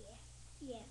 也也